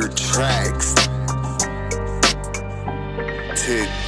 your tracks today.